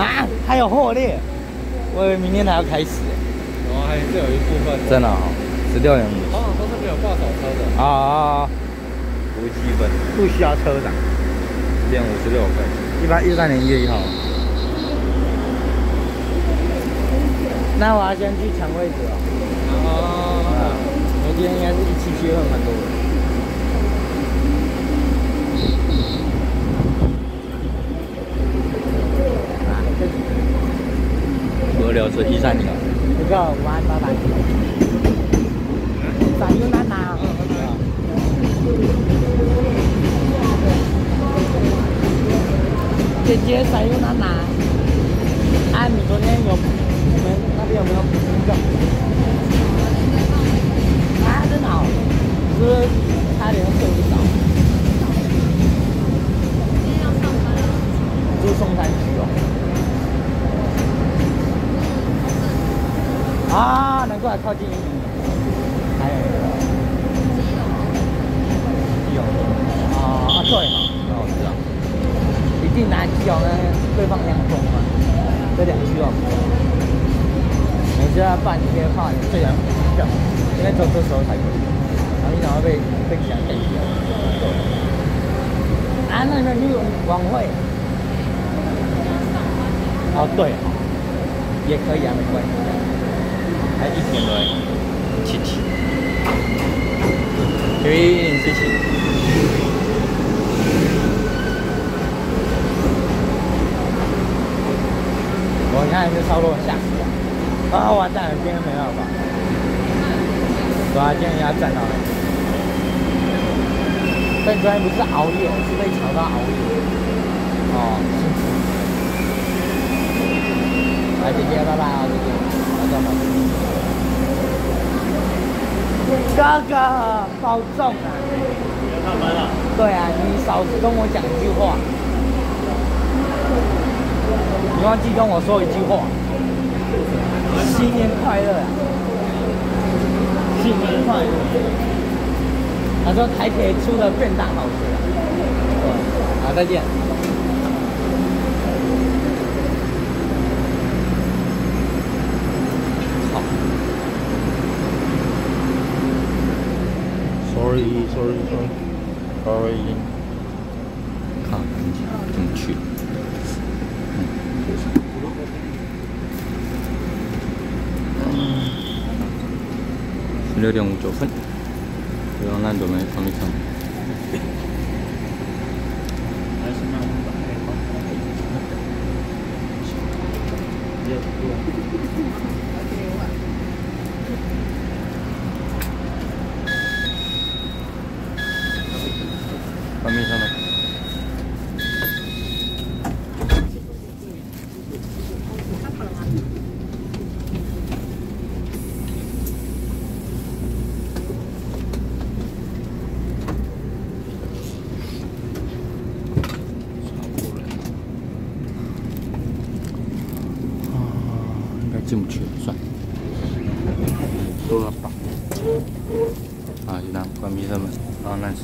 啊，还有货列，我以为明天才要开始。哦，还是有一部分真的哦，十六点五。通常都是没有挂手车的。啊，无积分，不需要车长。点五十六分，一八一三年一月一号。那我要先去抢位置了。哦，我今天应该是一七七二蛮多的。河流是一三年。这个五万八百。三有难拿。姐姐三有难拿。啊，你昨天有你们那边有没有补充证？啊，真的哦，是不是差点睡不着？住松山区哦。啊，难怪靠近。一个。基隆。啊，对嘛，那我知道。一定拿基隆跟对方两种嘛，这两区哦。每次要办一些话，你最难讲，因为只有这时候才可以，然后你然后被被其他人掉。啊，那个女晚会。哦，对，也可以啊，没关系。才一天多，七七，因为一零四七。我看是超过下时了，啊完蛋了，今天没办法。对啊，今天要站到那。但昨天不是熬夜，是被吵到熬夜。哦，辛苦。来，姐姐，拜拜啊，姐姐，保重保重。哥哥，保重啊！你要上班了？对啊，你少跟我讲一句话，你忘记跟我说一句话，新年快乐啊！新年快乐！他说台铁出的便当好吃啊！好，再见。好。Sorry, sorry, sorry, sorry。看怎么去？十六点五九分，然后那准备上一上。关闭上了。啊，应该进不去了，算了，多了吧。啊，就这样关闭车门，然后那是。